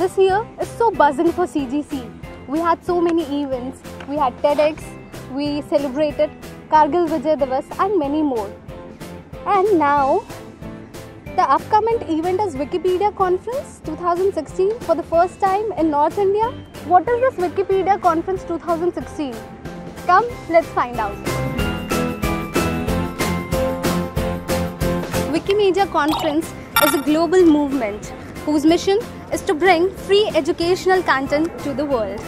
This year is so buzzing for CGC. We had so many events. We had TEDx, we celebrated Kargil Vijay Diwas and many more. And now the upcoming event is Wikipedia Conference 2016 for the first time in North India. What is this Wikipedia Conference 2016? Come, let's find out. Wikimedia Conference is a global movement whose mission is to bring free educational content to the world.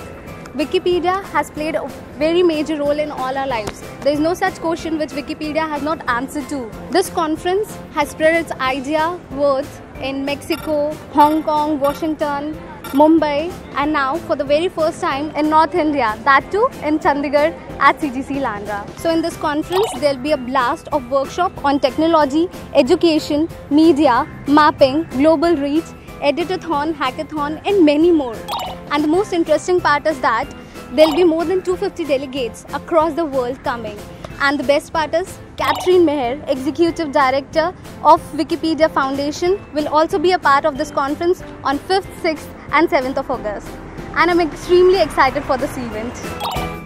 Wikipedia has played a very major role in all our lives. There is no such question which Wikipedia has not answered to. This conference has spread its idea words in Mexico, Hong Kong, Washington, Mumbai, and now for the very first time in North India, that too in Chandigarh at CGC Landran. So, in this conference, there'll be a blast of workshop on technology, education, media, mapping, global reach, editathon, hackathon, and many more. And the most interesting part is that there'll be more than 250 delegates across the world coming. And the best part is Katherine Maher, Executive Director of Wikipedia Foundation, will also be a part of this conference on 5th, 6th, and 7th of August. And I'm extremely excited for this event.